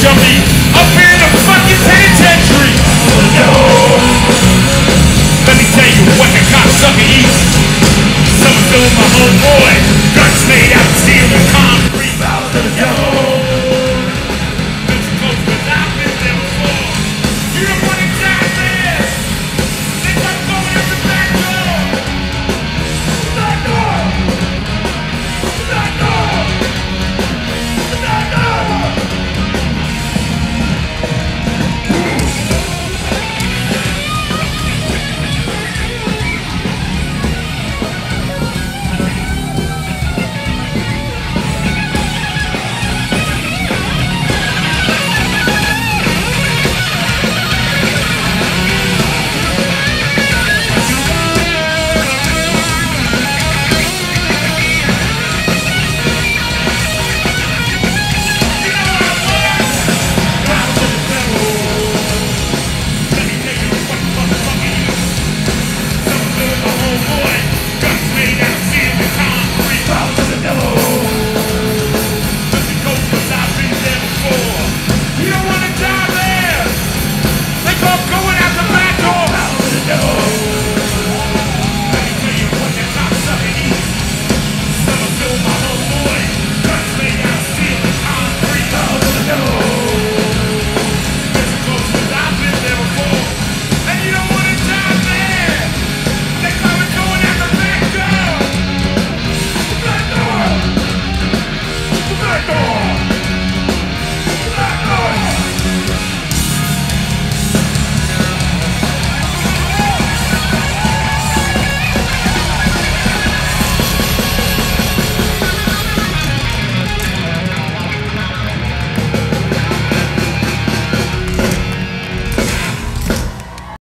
to me